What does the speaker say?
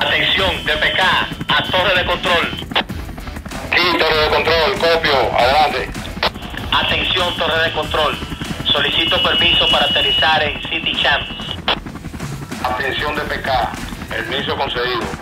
Atención, DPK, a torre de control. Sí, torre de control, copio, adelante. Atención, torre de control. Solicito permiso para aterrizar en City Champs. Atención de permiso concedido.